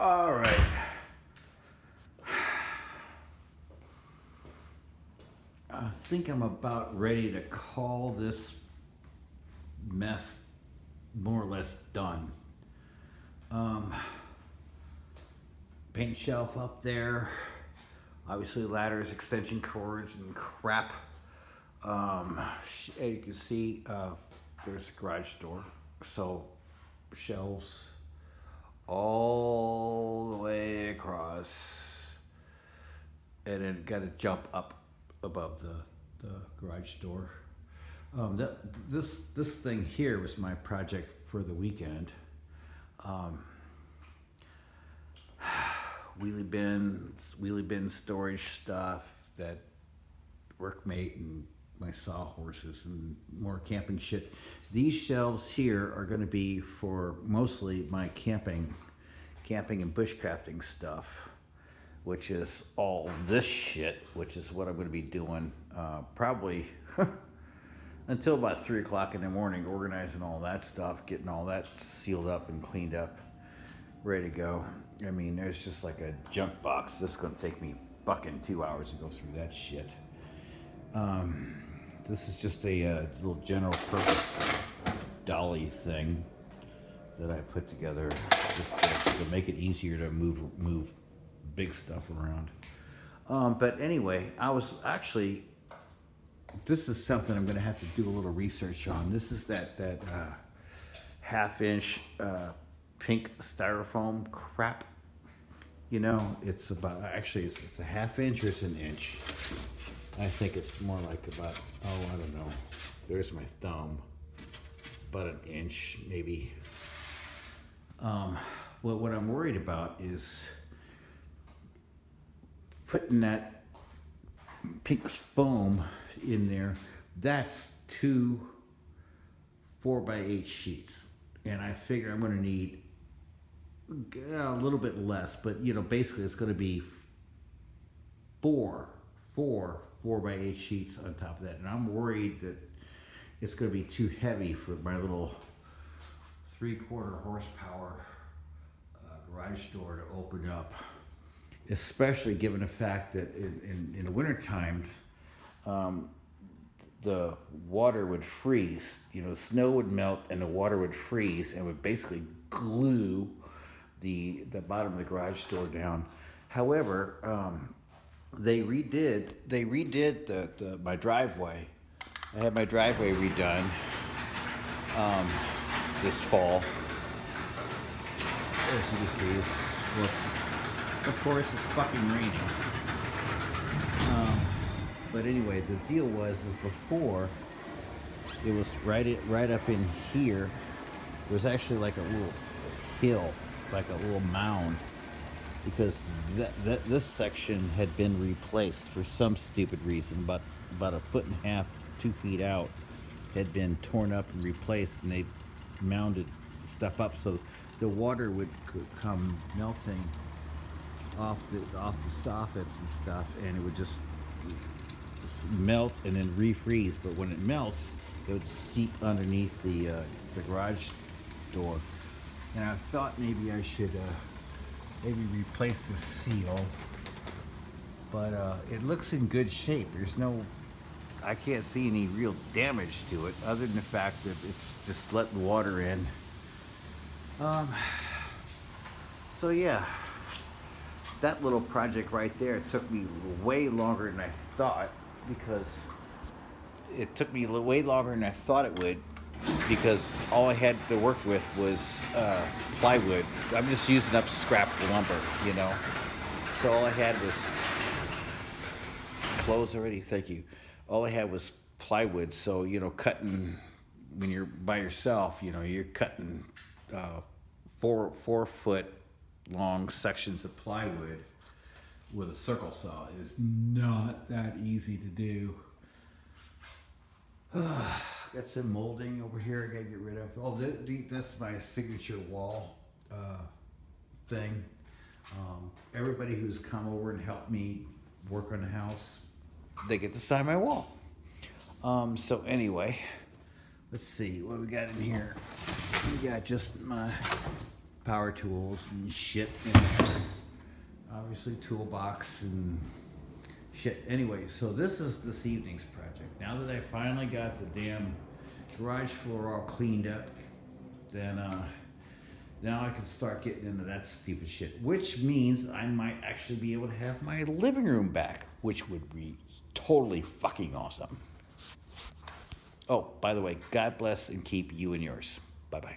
All right. I think I'm about ready to call this mess more or less done. Um, paint shelf up there. Obviously ladders, extension cords, and crap. Um, you can see, uh, there's a garage door. So shelves all the way across. And then got to jump up above the, the garage door. Um, that this this thing here was my project for the weekend. Um, wheelie bin, wheelie bin storage stuff that workmate and my sawhorses and more camping shit. These shelves here are going to be for mostly my camping, camping and bushcrafting stuff, which is all this shit, which is what I'm going to be doing uh, probably until about three o'clock in the morning, organizing all that stuff, getting all that sealed up and cleaned up, ready to go. I mean, there's just like a junk box. This is going to take me fucking two hours to go through that shit. Um, this is just a uh, little general purpose dolly thing that I put together just to, to make it easier to move move big stuff around. Um, but anyway, I was actually this is something I'm going to have to do a little research on. This is that that uh, half inch uh, pink styrofoam crap. You know, it's about actually it's, it's a half inch or it's an inch. I think it's more like about oh I don't know. There's my thumb, about an inch maybe. Um, well, what I'm worried about is putting that pink foam in there, that's two four by eight sheets. And I figure I'm gonna need a little bit less, but you know, basically it's gonna be four, four, four by eight sheets on top of that. And I'm worried that it's gonna be too heavy for my little three quarter horsepower uh, garage door to open up. Especially given the fact that in, in, in the wintertime, um, the water would freeze. You know, snow would melt and the water would freeze and would basically glue the the bottom of the garage door down. However, um, they redid they redid the, the my driveway. I had my driveway redone um, this fall. As you can see, it's, well, of course, it's fucking raining. Um, but anyway, the deal was is before it was right it right up in here. There was actually like a little hill, like a little mound, because this section had been replaced for some stupid reason. About about a foot and a half, two feet out, had been torn up and replaced, and they mounded stuff up so the water would come melting off the off the soffits and stuff, and it would just melt and then refreeze. But when it melts, it would seep underneath the uh, the garage door. And I thought maybe I should uh, maybe replace the seal, but uh, it looks in good shape. There's no, I can't see any real damage to it, other than the fact that it's just letting water in. Um, so yeah, that little project right there took me way longer than I thought because it took me way longer than I thought it would because all I had to work with was uh, plywood. I'm just using up scrap lumber, you know. So all I had was clothes already. Thank you. All I had was plywood. So you know, cutting when you're by yourself, you know, you're cutting uh, four four foot long sections of plywood with a circle saw is not that easy to do. Got some molding over here I gotta get rid of. Oh, th- th- that's my signature wall uh, thing. Um, everybody who's come over and helped me work on the house, they get to sign my wall. Um, so anyway, let's see what we got in here. We got just my power tools and shit. And obviously, toolbox and shit. Anyway, so this is this evening's project. Now that I finally got the damn garage floor all cleaned up, then uh, now I can start getting into that stupid shit. Which means I might actually be able to have my living room back, which would be totally fucking awesome. Oh, by the way, God bless and keep you and yours. Bye bye.